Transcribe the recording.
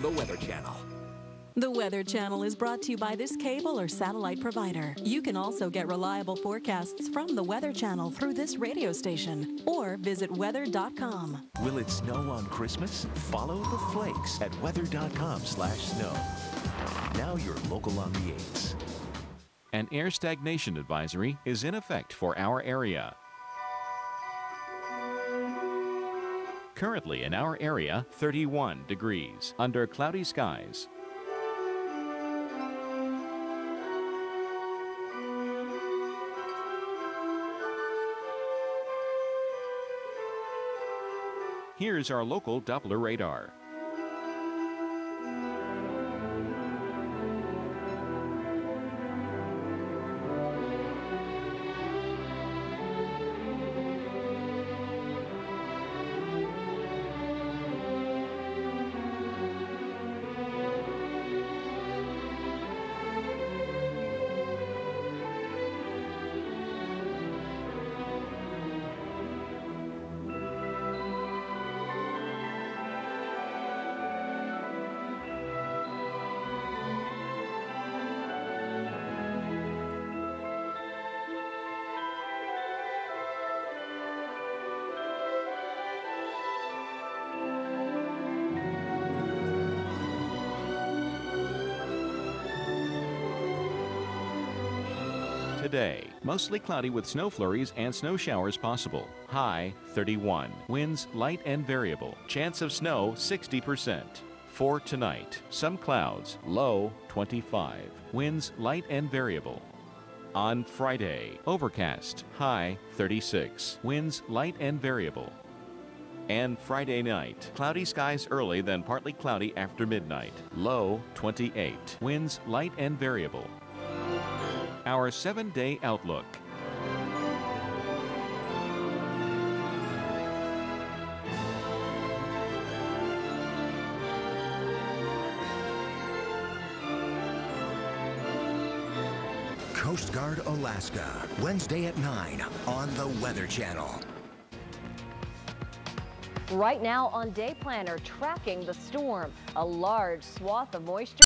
on the Weather Channel. The Weather Channel is brought to you by this cable or satellite provider. You can also get reliable forecasts from the Weather Channel through this radio station or visit weather.com. Will it snow on Christmas? Follow the flakes at weather.com slash snow. Now you're local on the 8s. An air stagnation advisory is in effect for our area. Currently in our area, 31 degrees under cloudy skies. Here's our local Doppler radar. Today, mostly cloudy with snow flurries and snow showers possible. High 31. Winds light and variable. Chance of snow 60%. For tonight, some clouds, low 25. Winds light and variable. On Friday, overcast, high 36. Winds light and variable. And Friday night, cloudy skies early, then partly cloudy after midnight. Low 28. Winds light and variable. Our seven day outlook. Coast Guard Alaska, Wednesday at 9 on the Weather Channel. Right now on Day Planner, tracking the storm. A large swath of moisture